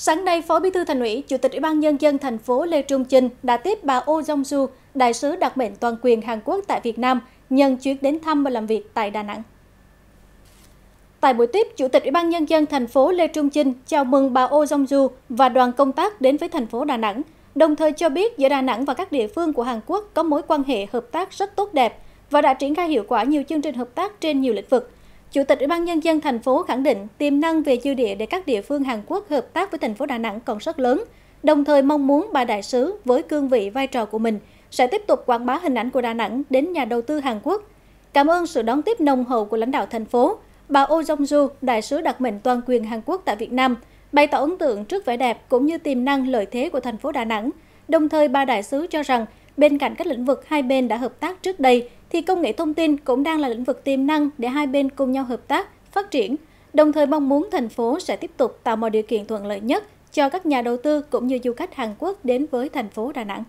Sáng nay, Phó Bí thư Thành ủy, Chủ tịch Ủy ban nhân dân thành phố Lê Trung Chinh đã tiếp bà Oh Jong-su, đại sứ đặc mệnh toàn quyền Hàn Quốc tại Việt Nam, nhân chuyến đến thăm và làm việc tại Đà Nẵng. Tại buổi tiếp, Chủ tịch Ủy ban nhân dân thành phố Lê Trung Chinh chào mừng bà Oh Jong-su và đoàn công tác đến với thành phố Đà Nẵng, đồng thời cho biết giữa Đà Nẵng và các địa phương của Hàn Quốc có mối quan hệ hợp tác rất tốt đẹp và đã triển khai hiệu quả nhiều chương trình hợp tác trên nhiều lĩnh vực Chủ tịch Ủy ban nhân dân thành phố khẳng định tiềm năng về dư địa để các địa phương Hàn Quốc hợp tác với thành phố Đà Nẵng còn rất lớn, đồng thời mong muốn bà đại sứ với cương vị vai trò của mình sẽ tiếp tục quảng bá hình ảnh của Đà Nẵng đến nhà đầu tư Hàn Quốc. Cảm ơn sự đón tiếp nồng hậu của lãnh đạo thành phố. Bà Oh Jong-ju, đại sứ đặc mệnh toàn quyền Hàn Quốc tại Việt Nam, bày tỏ ấn tượng trước vẻ đẹp cũng như tiềm năng lợi thế của thành phố Đà Nẵng. Đồng thời, bà đại sứ cho rằng bên cạnh các lĩnh vực hai bên đã hợp tác trước đây thì công nghệ thông tin cũng đang là lĩnh vực tiềm năng để hai bên cùng nhau hợp tác, phát triển, đồng thời mong muốn thành phố sẽ tiếp tục tạo mọi điều kiện thuận lợi nhất cho các nhà đầu tư cũng như du khách Hàn Quốc đến với thành phố Đà Nẵng.